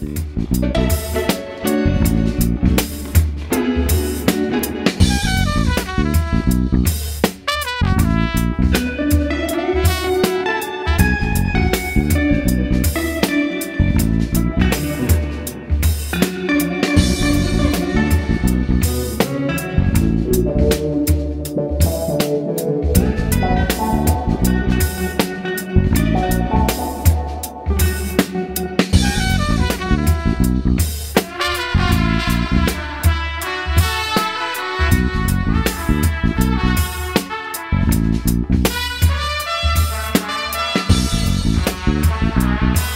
Thank Thank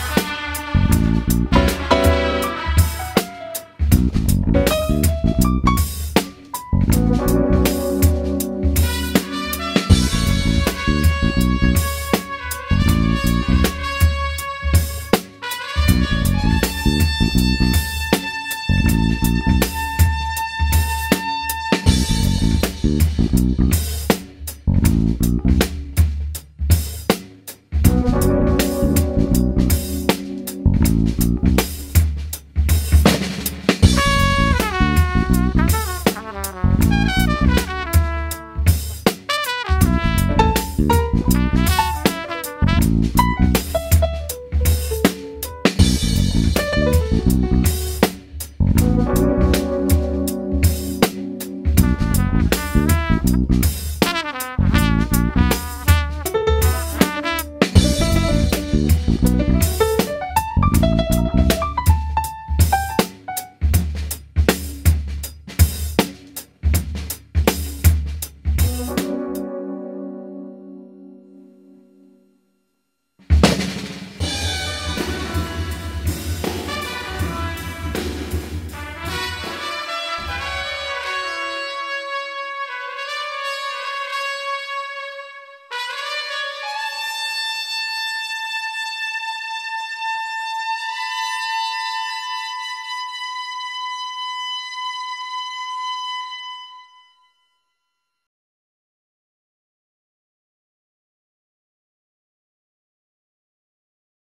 Thank you.